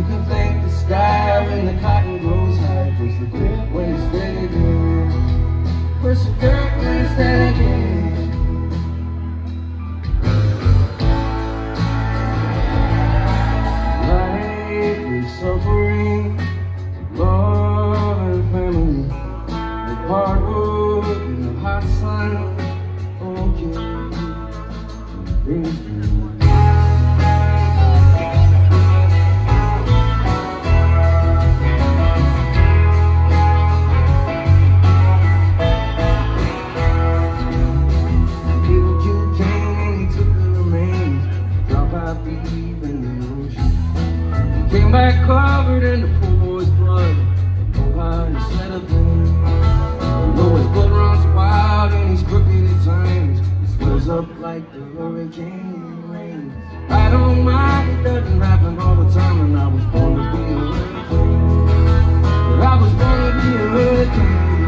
You can thank the sky when the cotton grows high. Cause the grip when it's steady again. Persevere when it's again. Life is suffering, love and family, the and the hot sun. Oh, Things out deep in the ocean. He came back covered in the poor boy's blood, and nobody said a thing. Though his blood runs wild and he's crooked at times, he swells up like the hurricane rain. I don't mind, it doesn't happen all the time, and I was born to be a hurricane. But I was born to be a hurricane.